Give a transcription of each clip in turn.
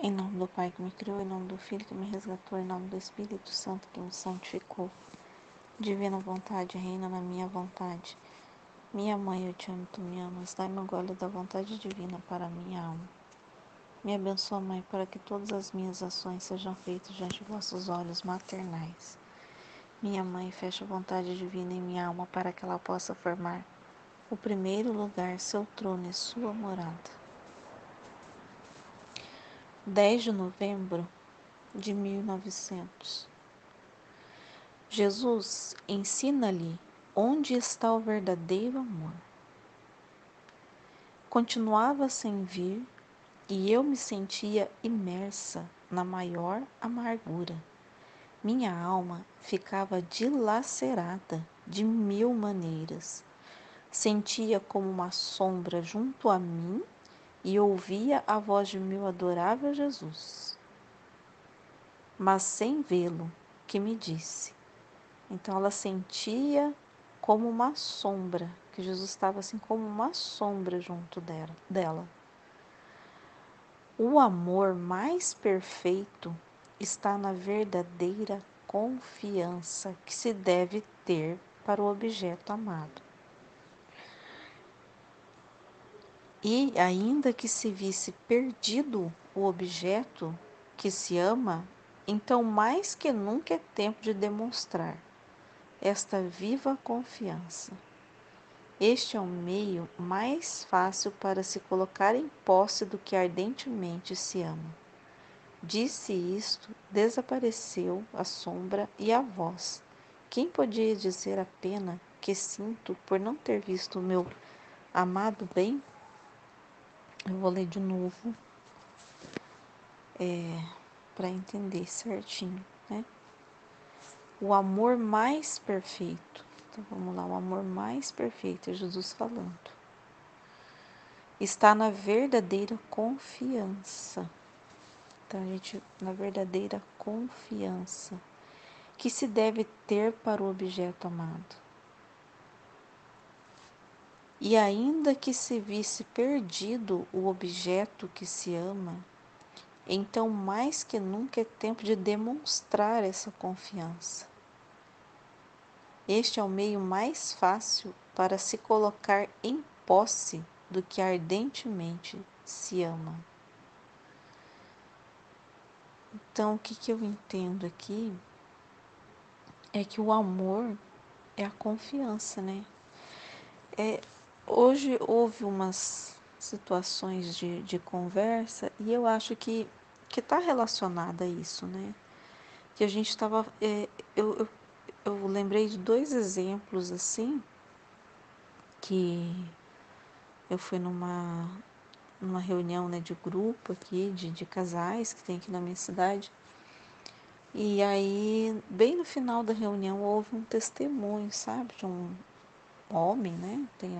Em nome do Pai que me criou, em nome do Filho que me resgatou, em nome do Espírito Santo que me santificou. Divina vontade, reina na minha vontade. Minha mãe, eu te amo, tu me amas. Dai-me o gole da vontade divina para a minha alma. Me abençoa, Mãe, para que todas as minhas ações sejam feitas diante de vossos olhos maternais. Minha Mãe, fecha a vontade divina em minha alma para que ela possa formar o primeiro lugar, seu trono e sua morada. 10 de novembro de 1900. Jesus ensina-lhe onde está o verdadeiro amor. Continuava sem vir e eu me sentia imersa na maior amargura. Minha alma ficava dilacerada de mil maneiras. Sentia como uma sombra junto a mim e ouvia a voz de meu adorável Jesus, mas sem vê-lo, que me disse. Então ela sentia como uma sombra, que Jesus estava assim como uma sombra junto dela. O amor mais perfeito está na verdadeira confiança que se deve ter para o objeto amado. E, ainda que se visse perdido o objeto que se ama, então mais que nunca é tempo de demonstrar esta viva confiança. Este é o meio mais fácil para se colocar em posse do que ardentemente se ama. Disse isto, desapareceu a sombra e a voz. Quem podia dizer a pena que sinto por não ter visto o meu amado bem? Eu vou ler de novo é, para entender certinho, né? O amor mais perfeito. Então vamos lá, o amor mais perfeito é Jesus falando. Está na verdadeira confiança. Então, a gente, na verdadeira confiança que se deve ter para o objeto amado. E ainda que se visse perdido o objeto que se ama, então mais que nunca é tempo de demonstrar essa confiança. Este é o meio mais fácil para se colocar em posse do que ardentemente se ama. Então, o que, que eu entendo aqui é que o amor é a confiança, né? É, Hoje houve umas situações de, de conversa e eu acho que que está relacionada a isso, né? Que a gente estava, é, eu, eu, eu lembrei de dois exemplos assim que eu fui numa numa reunião né, de grupo aqui, de, de casais que tem aqui na minha cidade. E aí, bem no final da reunião, houve um testemunho, sabe, de um homem, né? Tem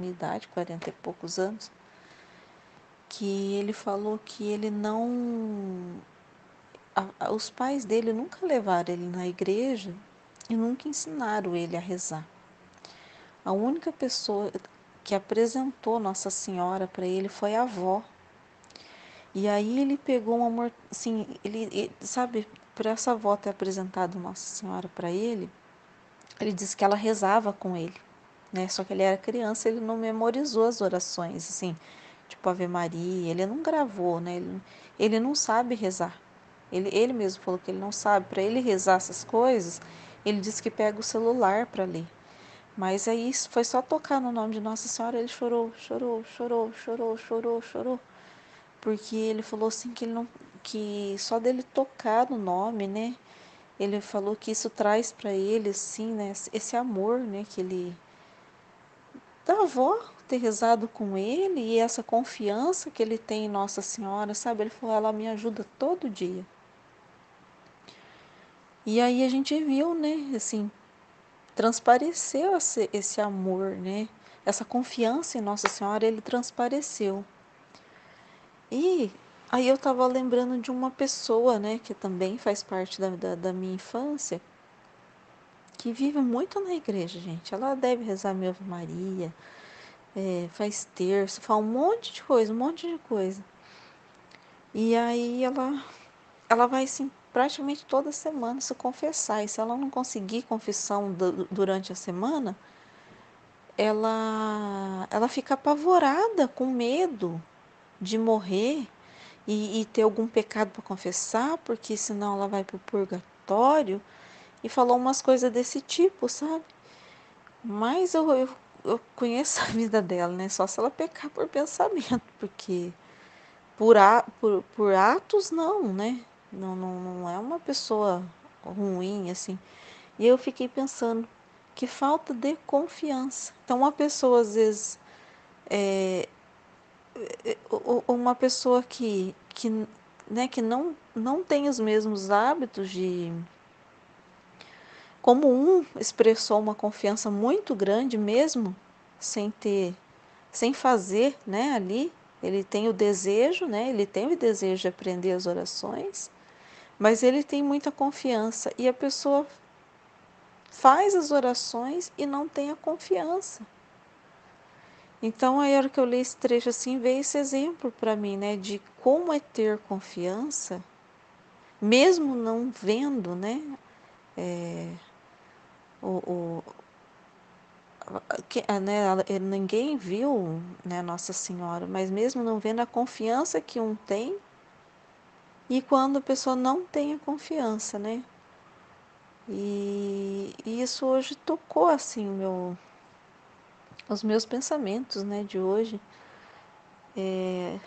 minha idade, 40 e poucos anos, que ele falou que ele não. A, os pais dele nunca levaram ele na igreja e nunca ensinaram ele a rezar. A única pessoa que apresentou Nossa Senhora para ele foi a avó. E aí ele pegou um amor, assim, ele, ele sabe, por essa avó ter apresentado Nossa Senhora para ele, ele disse que ela rezava com ele né? Só que ele era criança, ele não memorizou as orações, assim, tipo Ave Maria, ele não gravou, né? Ele, ele não sabe rezar. Ele, ele mesmo falou que ele não sabe. Para ele rezar essas coisas, ele disse que pega o celular para ler. Mas aí foi só tocar no nome de Nossa Senhora, ele chorou, chorou, chorou, chorou, chorou, chorou. Porque ele falou assim que ele não que só dele tocar no nome, né? Ele falou que isso traz para ele assim, né, esse amor, né, que ele da avó ter rezado com ele e essa confiança que ele tem em Nossa Senhora, sabe? Ele falou, ela me ajuda todo dia. E aí a gente viu, né, assim, transpareceu esse, esse amor, né? Essa confiança em Nossa Senhora, ele transpareceu. E aí eu estava lembrando de uma pessoa, né, que também faz parte da, da, da minha infância, que vive muito na igreja, gente. Ela deve rezar Meu Ave Maria, é, faz terço, fala um monte de coisa, um monte de coisa. E aí ela, ela vai assim, praticamente toda semana se confessar. E se ela não conseguir confissão durante a semana, ela, ela fica apavorada, com medo de morrer e, e ter algum pecado para confessar, porque senão ela vai para o purgatório. E falou umas coisas desse tipo, sabe? Mas eu, eu, eu conheço a vida dela, né? Só se ela pecar por pensamento, porque por, a, por, por atos, não, né? Não, não, não é uma pessoa ruim, assim. E eu fiquei pensando, que falta de confiança. Então, uma pessoa, às vezes, é, é uma pessoa que, que, né, que não, não tem os mesmos hábitos de. Como um expressou uma confiança muito grande mesmo, sem ter, sem fazer, né, ali, ele tem o desejo, né? Ele tem o desejo de aprender as orações, mas ele tem muita confiança e a pessoa faz as orações e não tem a confiança. Então, aí, a hora que eu li esse trecho assim, veio esse exemplo para mim, né, de como é ter confiança, mesmo não vendo, né, é, o, o que, né, ninguém viu, né, Nossa Senhora, mas mesmo não vendo a confiança que um tem, e quando a pessoa não tem a confiança, né, e, e isso hoje tocou assim meu, os meus pensamentos né, de hoje é,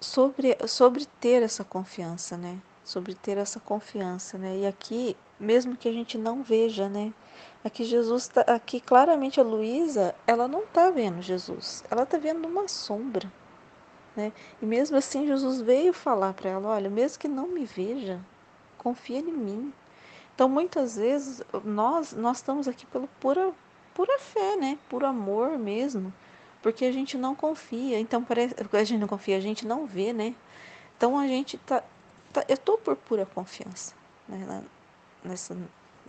sobre, sobre ter essa confiança, né? Sobre ter essa confiança, né? E aqui, mesmo que a gente não veja, né? Aqui Jesus tá, aqui claramente a Luísa, ela não está vendo Jesus, ela está vendo uma sombra, né? E mesmo assim Jesus veio falar para ela, olha, mesmo que não me veja, confia em mim. Então, muitas vezes, nós, nós estamos aqui pelo pura, pura fé, né? Por amor mesmo. Porque a gente não confia. Então, parece, a gente não confia, a gente não vê, né? Então, a gente tá. tá eu tô por pura confiança, né? Nessa,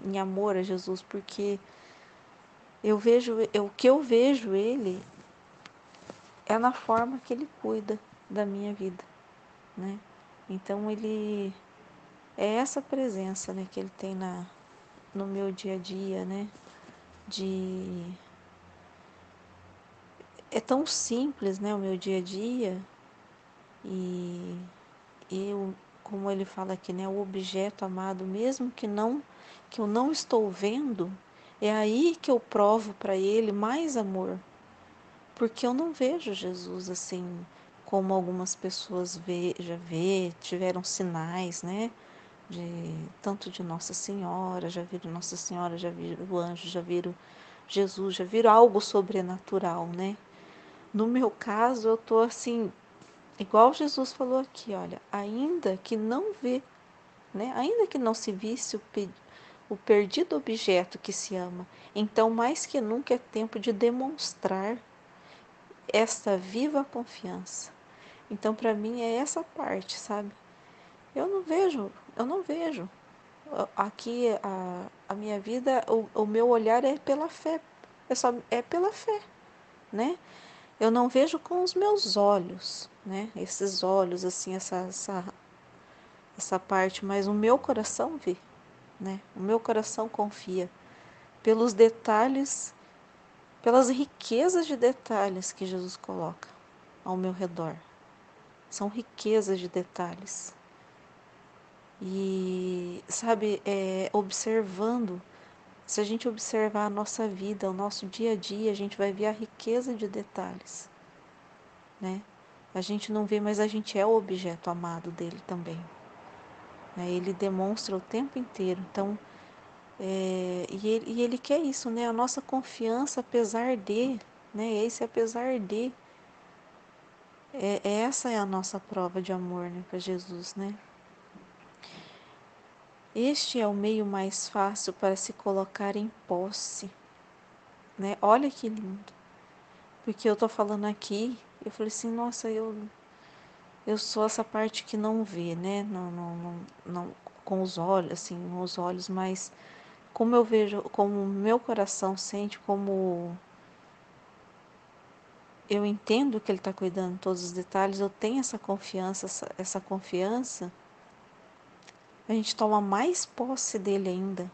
em amor a Jesus, porque eu vejo, eu, o que eu vejo Ele é na forma que Ele cuida da minha vida, né? Então, Ele é essa presença né, que ele tem na, no meu dia a dia, né? De é tão simples, né, o meu dia a dia e eu, como ele fala aqui, né, o objeto amado, mesmo que não que eu não estou vendo, é aí que eu provo para ele mais amor, porque eu não vejo Jesus assim como algumas pessoas vê, já vê, tiveram sinais, né? de tanto de Nossa Senhora, já viram Nossa Senhora, já viram o anjo, já viram Jesus, já viram algo sobrenatural, né? No meu caso, eu tô assim, igual Jesus falou aqui, olha, ainda que não vê, né? Ainda que não se visse o, o perdido objeto que se ama, então mais que nunca é tempo de demonstrar esta viva confiança. Então, para mim é essa parte, sabe? Eu não vejo, eu não vejo. Aqui a, a minha vida, o, o meu olhar é pela fé, é, só, é pela fé, né? Eu não vejo com os meus olhos, né? Esses olhos, assim, essa, essa, essa parte, mas o meu coração vê, né? O meu coração confia pelos detalhes, pelas riquezas de detalhes que Jesus coloca ao meu redor. São riquezas de detalhes. E, sabe, é, observando, se a gente observar a nossa vida, o nosso dia a dia, a gente vai ver a riqueza de detalhes, né? A gente não vê, mas a gente é o objeto amado dele também. Né? Ele demonstra o tempo inteiro. Então, é, e, ele, e ele quer isso, né? A nossa confiança, apesar de, né? Esse apesar de. É, essa é a nossa prova de amor né, para Jesus, né? Este é o meio mais fácil para se colocar em posse. Né? Olha que lindo. Porque eu tô falando aqui, eu falei assim, nossa, eu eu sou essa parte que não vê, né? Não, não, não, não com os olhos, assim, os olhos, mas como eu vejo, como meu coração sente, como eu entendo que Ele está cuidando de todos os detalhes, eu tenho essa confiança, essa, essa confiança, a gente toma mais posse dele ainda.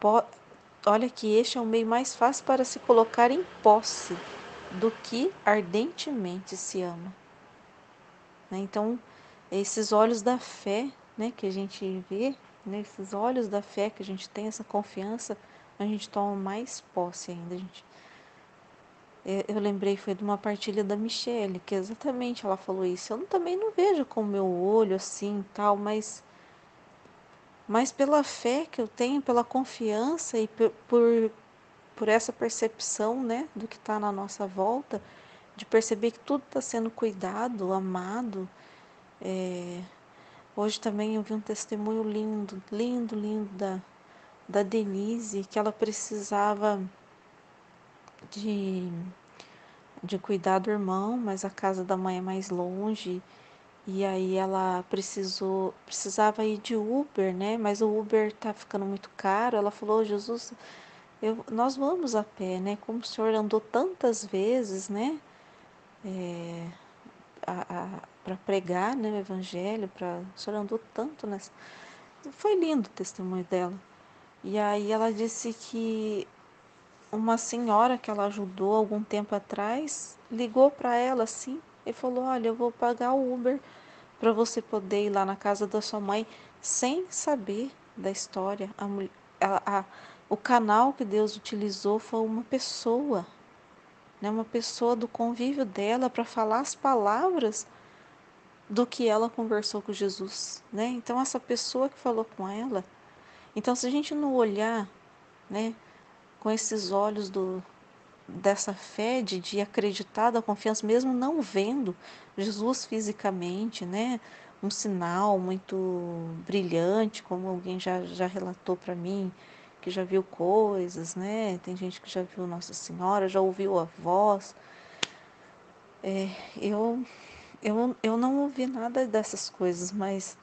Po Olha que este é o meio mais fácil para se colocar em posse do que ardentemente se ama. Né? Então, esses olhos da fé né, que a gente vê, né, esses olhos da fé que a gente tem, essa confiança, a gente toma mais posse ainda. A gente, é, eu lembrei, foi de uma partilha da Michelle, que exatamente ela falou isso. Eu também não vejo com o meu olho assim tal, mas mas pela fé que eu tenho, pela confiança e por, por, essa percepção né, do que está na nossa volta, de perceber que tudo está sendo cuidado, amado. É... Hoje também eu vi um testemunho lindo, lindo, lindo da, da Denise, que ela precisava de, de cuidar do irmão, mas a casa da mãe é mais longe e aí ela precisou, precisava ir de Uber, né? Mas o Uber tá ficando muito caro. Ela falou, Jesus, eu, nós vamos a pé, né? Como o senhor andou tantas vezes, né? É, para pregar né, o evangelho, para o senhor andou tanto nessa. Foi lindo o testemunho dela. E aí ela disse que uma senhora que ela ajudou algum tempo atrás ligou para ela assim e falou: Olha, eu vou pagar o Uber para você poder ir lá na casa da sua mãe sem saber da história. A, a, a, o canal que Deus utilizou foi uma pessoa, né? uma pessoa do convívio dela para falar as palavras do que ela conversou com Jesus. Né? Então, essa pessoa que falou com ela. Então, se a gente não olhar né, com esses olhos do, dessa fé de, de acreditar, da confiança, mesmo não vendo Jesus fisicamente, né? Um sinal muito brilhante, como alguém já, já relatou para mim, que já viu coisas, né? Tem gente que já viu Nossa Senhora, já ouviu a voz. É, eu, eu, eu não ouvi nada dessas coisas, mas,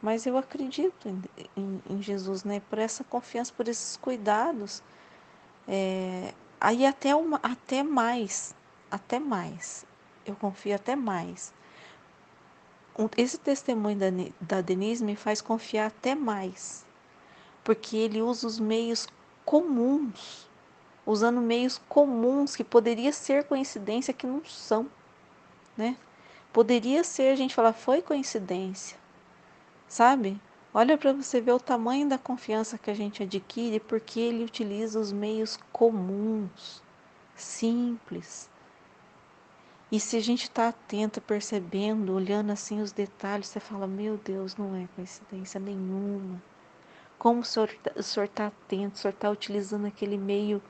mas eu acredito em, em, em Jesus, né? Por essa confiança, por esses cuidados. É, Aí até, uma, até mais, até mais, eu confio até mais. Esse testemunho da, da Denise me faz confiar até mais, porque ele usa os meios comuns, usando meios comuns que poderia ser coincidência que não são, né? Poderia ser a gente falar foi coincidência, sabe? Olha para você ver o tamanho da confiança que a gente adquire porque ele utiliza os meios comuns, simples. E se a gente está atento, percebendo, olhando assim os detalhes, você fala: Meu Deus, não é coincidência nenhuma. Como o senhor está tá atento, o senhor está utilizando aquele meio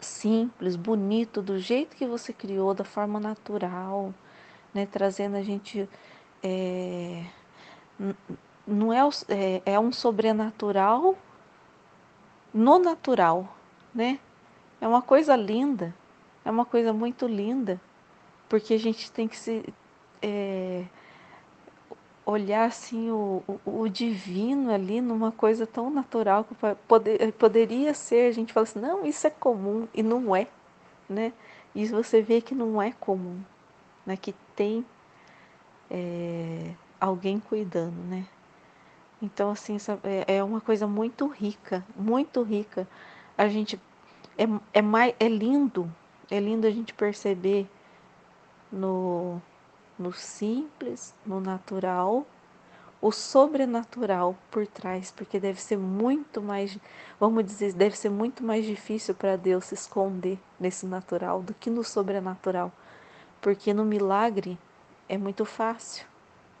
simples, bonito, do jeito que você criou, da forma natural, né? trazendo a gente. É, não é, é, é um sobrenatural no natural, né? É uma coisa linda, é uma coisa muito linda, porque a gente tem que se é, olhar assim o, o, o, divino ali numa coisa tão natural que poder, poderia ser, a gente fala assim, não, isso é comum e não é, né? E você vê que não é comum, né? Que tem é, alguém cuidando, né? Então, assim, é, é uma coisa muito rica, muito rica. A gente é, é, mais, é lindo, é lindo a gente perceber no, no simples, no natural, o sobrenatural por trás, porque deve ser muito mais, vamos dizer, deve ser muito mais difícil para Deus se esconder nesse natural do que no sobrenatural, porque no milagre é muito fácil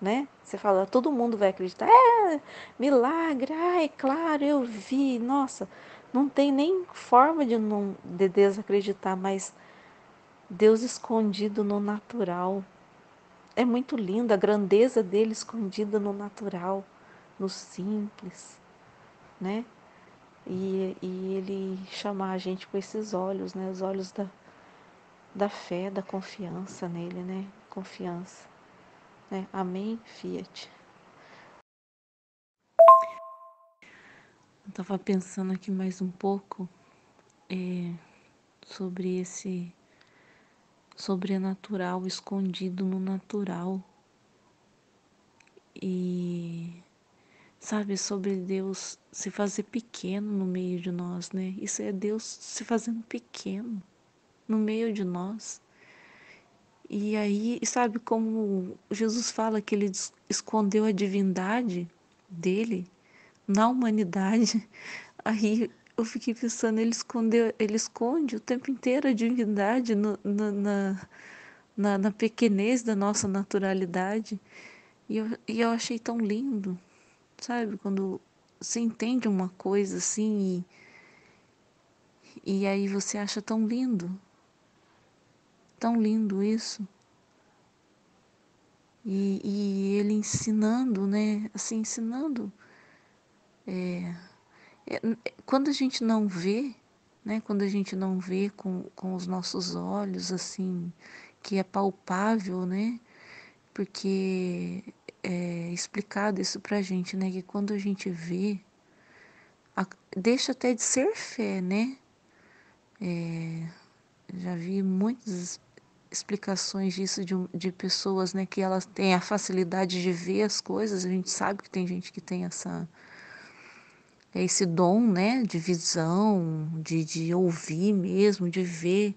né? Você fala, todo mundo vai acreditar. É, milagre, ai, claro, eu vi. Nossa, não tem nem forma de não de desacreditar, mas Deus escondido no natural. É muito lindo a grandeza dele escondida no natural, no simples, né? E, e ele chamar a gente com esses olhos, né? Os olhos da, da fé, da confiança nele, né? Confiança. Né? Amém, Fiat. Eu estava pensando aqui mais um pouco é, sobre esse sobrenatural escondido no natural. E sabe, sobre Deus se fazer pequeno no meio de nós, né? Isso é Deus se fazendo pequeno no meio de nós. E aí, sabe como Jesus fala que ele escondeu a divindade dele na humanidade? Aí eu fiquei pensando, ele escondeu, ele esconde o tempo inteiro a divindade no, no, na, na, na, pequenez da nossa naturalidade. E eu, e eu achei tão lindo, sabe? Quando você entende uma coisa assim e, e aí você acha tão lindo, tão lindo isso. E, e ele ensinando, né? Assim, ensinando. É, é, quando a gente não vê, né? Quando a gente não vê com, com os nossos olhos, assim, que é palpável, né? Porque é explicado isso pra gente, né? Que quando a gente vê, a, deixa até de ser fé, né? É, já vi muitas explicações disso de, de pessoas, né, que elas têm a facilidade de ver as coisas. A gente sabe que tem gente que tem essa esse dom, né, de visão, de, de ouvir mesmo, de ver.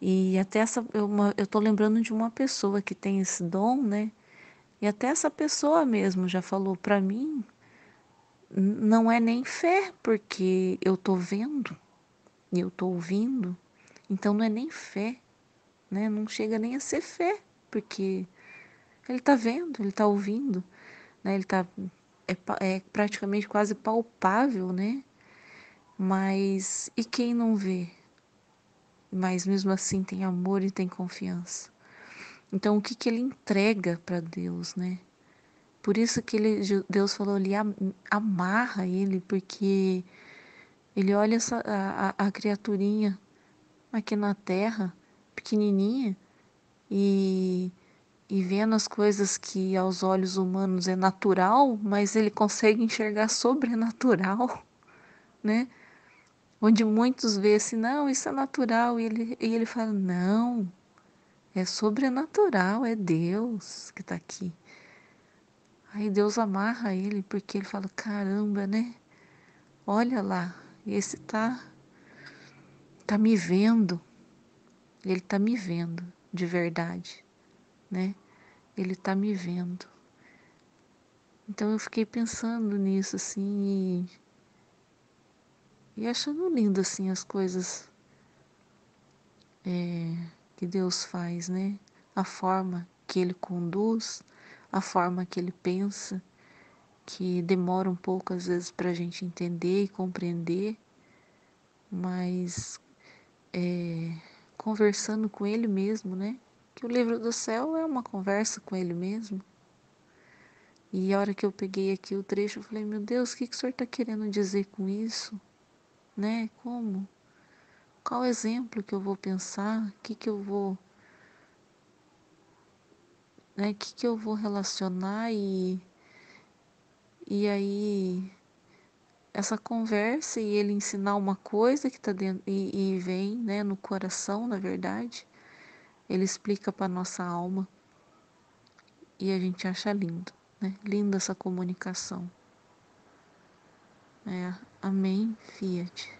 E até essa, eu, tô lembrando de uma pessoa que tem esse dom, né? E até essa pessoa mesmo já falou para mim, não é nem fé, porque eu tô vendo e eu tô ouvindo, então não é nem fé, né? Não chega nem a ser fé, porque ele está vendo, ele está ouvindo, né? Ele tá é, é praticamente quase palpável, né? Mas e quem não vê? Mas mesmo assim tem amor e tem confiança. Então o que que ele entrega para Deus, né? Por isso que ele, Deus falou, ele amarra ele, porque ele olha essa, a, a criaturinha aqui na terra pequenininha e, e vendo as coisas que aos olhos humanos é natural, mas ele consegue enxergar sobrenatural, né? Onde muitos vê assim, não, isso é natural, e ele, e ele fala, não, é sobrenatural, é Deus que está aqui. Aí Deus amarra ele, porque ele fala, caramba, né? Olha lá, esse tá, tá me vendo, ele está me vendo de verdade, né? Ele está me vendo. Então eu fiquei pensando nisso assim e, e achando lindo assim as coisas é, que Deus faz, né? A forma que Ele conduz, a forma que Ele pensa, que demora um pouco às vezes para a gente entender e compreender, mas é, conversando com ele mesmo, né? Que o livro do céu é uma conversa com ele mesmo. E a hora que eu peguei aqui o trecho, eu falei, meu Deus, o que, que o senhor está querendo dizer com isso? Né? Como? Qual exemplo que eu vou pensar? O que, que eu vou. Né? O que, que eu vou relacionar e. E aí essa conversa e ele ensinar uma coisa que está dentro e, e, vem né, no coração, na verdade, ele explica para nossa alma e a gente acha lindo, né? Linda essa comunicação. É, amém, Fiat.